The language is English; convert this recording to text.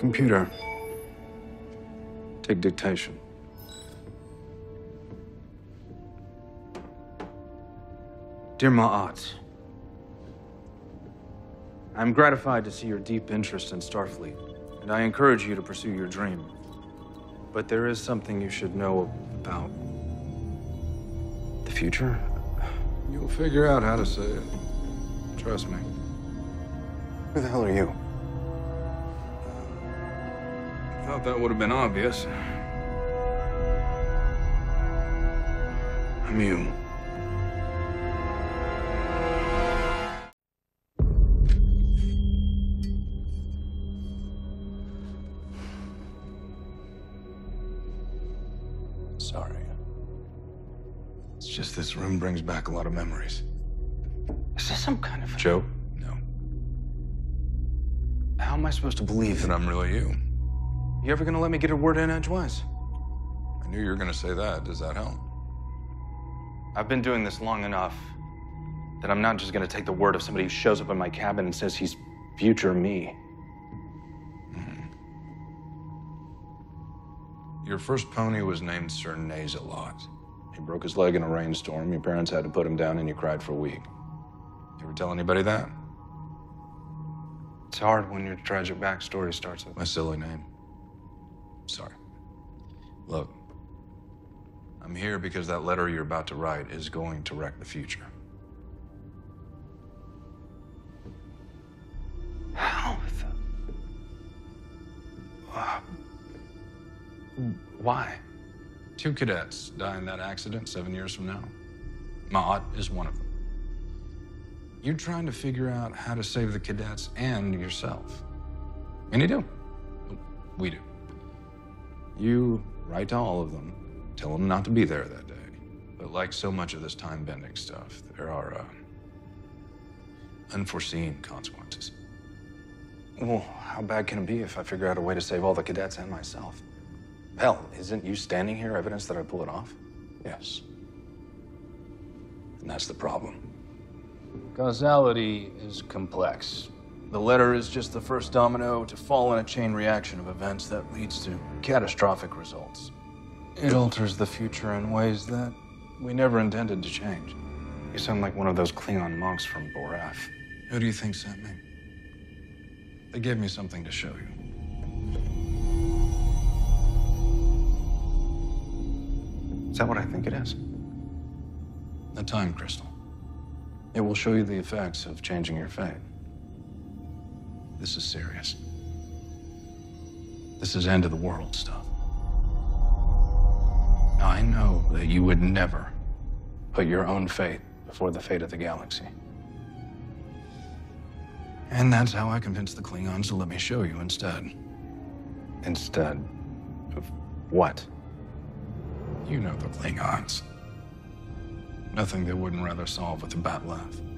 Computer. Take dictation. Dear Ma'at, I'm gratified to see your deep interest in Starfleet, and I encourage you to pursue your dream. But there is something you should know about the future. You'll figure out how to say it. Trust me. Who the hell are you? I thought that would have been obvious. I'm you. Sorry. It's just this room brings back a lot of memories. Is this some kind of Joe? No. How am I supposed to believe That I'm really you. You ever gonna let me get a word in edgewise? I knew you were gonna say that. Does that help? I've been doing this long enough that I'm not just gonna take the word of somebody who shows up in my cabin and says he's future me. Mm-hmm. Your first pony was named Sir Neighs-a-Lot. He broke his leg in a rainstorm. Your parents had to put him down and you cried for a week. You ever tell anybody that? It's hard when your tragic backstory starts with My silly name. Sorry. Look, I'm here because that letter you're about to write is going to wreck the future. How the... Uh, why? Two cadets die in that accident seven years from now. Ma'at is one of them. You're trying to figure out how to save the cadets and yourself. And you do. We do. You write to all of them, tell them not to be there that day. But like so much of this time bending stuff, there are uh, unforeseen consequences. Well, how bad can it be if I figure out a way to save all the cadets and myself? Hell, isn't you standing here evidence that I pull it off? Yes. And that's the problem. Causality is complex. The letter is just the first domino to fall in a chain reaction of events that leads to catastrophic results. It alters the future in ways that we never intended to change. You sound like one of those Klingon monks from Boreth. Who do you think sent me? They gave me something to show you. Is that what I think it is? A time crystal. It will show you the effects of changing your fate. This is serious. This is end of the world stuff. Now, I know that you would never put your own fate before the fate of the galaxy. And that's how I convinced the Klingons to let me show you instead. Instead of what? You know the Klingons. Nothing they wouldn't rather solve with a bat'leth.